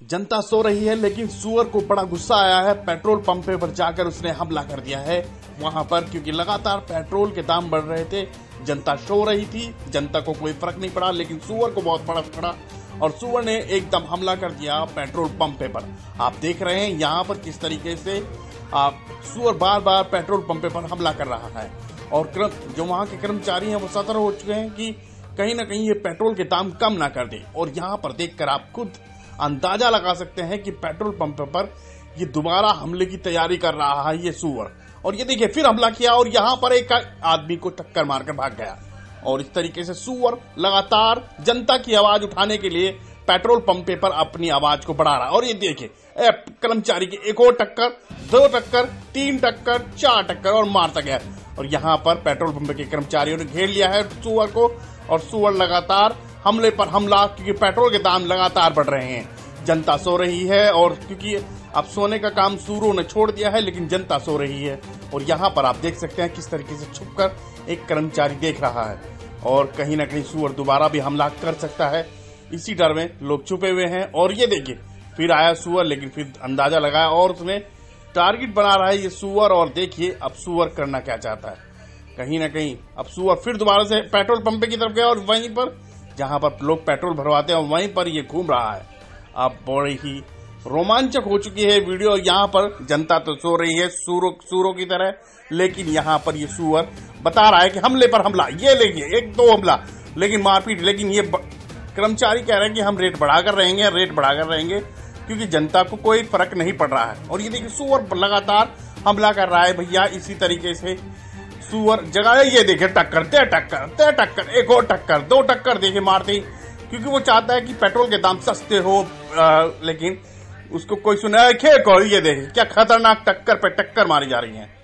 जनता सो रही है लेकिन सुअर को बड़ा गुस्सा आया है। पेट्रोल पंप पर जाकर उसने हमला कर दिया है। वहाँ पर क्योंकि लगातार पेट्रोल के दाम बढ़ रहे थे जनता सो रही थी। जनता को कोई फ़र्क नहीं पड़ा लेकिन सुअर को बहुत फ़र्क पड़ा और सुअर ने एकदम हमला कर दिया पेट्रोल पंप पर। आप देख रहे हैं यहाँ पर किस तरीके से आप सुअर बार बार पेट्रोल पंप पर हमला कर रहा है। और क्रम, जो वहाँ के कर्मचारी हैं वो सतर्क हो चुके हैं कि कहीं ना कहीं ये पेट्रोल के दाम कम ना कर दे। और यहाँ पर देखकर आप खुद अंदाज़ा लगा सकते हैं कि पेट्रोल पंप पर ये दोबारा हमले की तैयारी कर रहा है ये सुअर। और ये देखिए, फिर हमला किया और यहाँ पर एक आदमी को टक्कर मारकर भाग गया। और इस तरीके से सुअर लगातार जनता की आवाज़ उठाने के लिए पेट्रोल पंपे पर अपनी आवाज़ को बढ़ा रहा। और ये देखिए कर्मचारी की एक और टक्कर, दो टक्कर, तीन टक्कर, चार टक्कर और मारता गया। और यहाँ पर पेट्रोल पंप के कर्मचारियों ने घेर लिया है सुअर को। और सुअर लगातार हमले पर हमला, क्योंकि पेट्रोल के दाम लगातार बढ़ रहे हैं। जनता सो रही है और क्योंकि अब सोने का काम सूरों ने छोड़ दिया है, लेकिन जनता सो रही है। और यहाँ पर आप देख सकते हैं किस तरीके से छुपकर एक कर्मचारी देख रहा है। और कहीं ना कहीं सुअर दोबारा भी हमला कर सकता है। इसी डर में लोग छुपे हुए हैं। और ये देखिए, फिर आया सुअर, लेकिन फिर अंदाज़ा लगाया और उसने टारगेट बना रहा है ये सुअर। और देखिए, अब सुअर करना क्या चाहता है। कहीं ना कहीं अब सुअर फिर दोबारा से पेट्रोल पंप की तरफ़ गया और वहीं पर जहाँ पर लोग पेट्रोल भरवाते हैं, वहीं पर ये घूम रहा है। अब बड़ी ही रोमांचक हो चुकी है वीडियो। यहाँ पर जनता तो सो रही है, सूरों सूरों की तरह, लेकिन यहाँ पर ये सुअर बता रहा है कि हमले पर हमला, ये लेंगे, एक दो हमला, लेकिन मारपीट, लेकिन ये कर्मचारी कह रहे हैं कि हम रेट बढ़ाकर रहेंगे, रेट बढ़ाकर रहेंगे, क्योंकि जनता को कोई फ़र्क नहीं पड़ रहा है। और ये देखिए, सुअर लगातार हमला कर रहा है भैया, इसी तरीके से सुअर जगह ये देखे टक्कर ते टक्कर ते टक्कर एक और टक्कर दो टक्कर देखे मारते क्योंकि वो चाहता है कि पेट्रोल के दाम सस्ते हो आ, लेकिन उसको कोई सुना खे और ये देखे क्या खतरनाक टक्कर पे टक्कर मारी जा रही है।